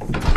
you.